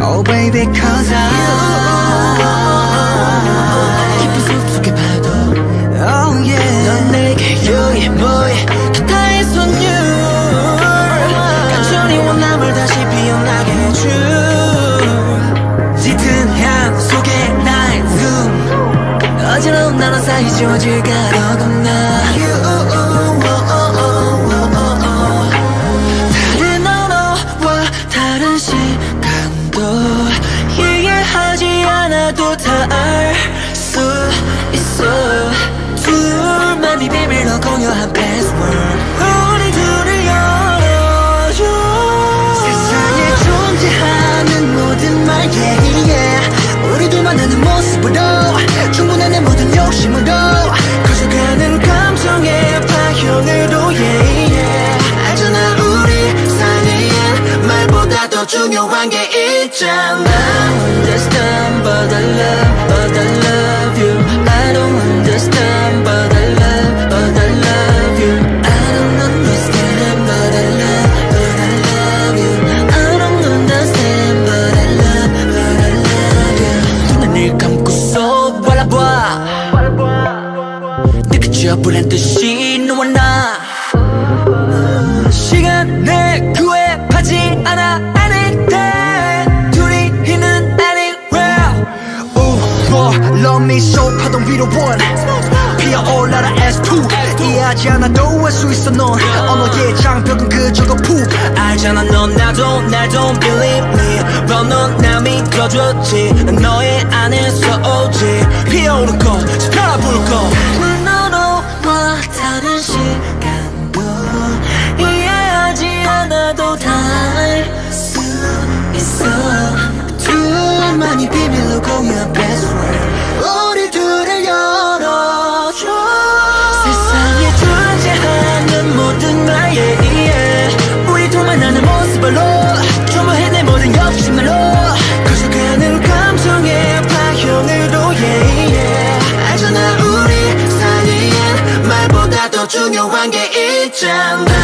Oh baby cause I 깊은 숲속의 파도 Oh 뭐해 기타의 손율. 간절히 원함을 다시 피어나게 어지러운 나로 사이 지워질까 더 겁나 더 중요한 게 있잖아 Understand but I love but I love you I don't understand but I love but I love you I don't understand but I love but I love you I don't understand but I love but I love you 눈을 감고서 바라봐 느껴져 불란 듯이 너와 나 위로 one 피어올라라 S2 이해하지 않아도 알수 있어 넌. 언어의 장벽은 그저거 푹. 알잖아 넌 나도 날 don't believe me. But 넌나 믿어줬지. 난 너의 안에서 오지. 피어오른 것 스펴불 것 너로와 다른 시간도 이해하지 않아도 다알수 있어. 둘만이 비밀로 공유한 password 중요한 게 있잖아.